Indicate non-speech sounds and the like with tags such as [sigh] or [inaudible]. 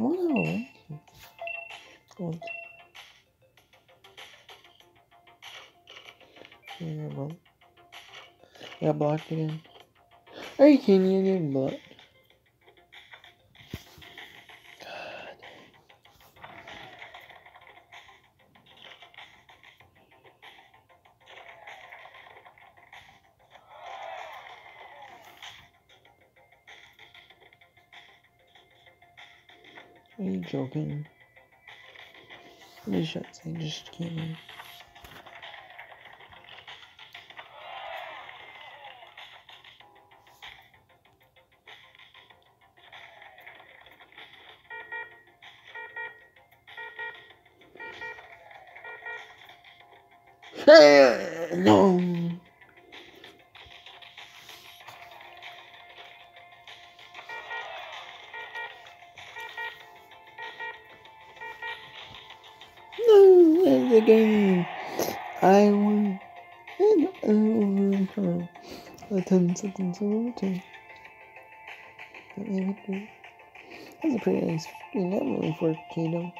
Oh, wow. Gold. Yeah, blocked again. Are you kidding me? You're getting Are you joking? These shots, I just can't. [laughs] no. No, the game. I won. And overtime. The 10 seconds of overtime. That was a pretty nice not really for Kingdom.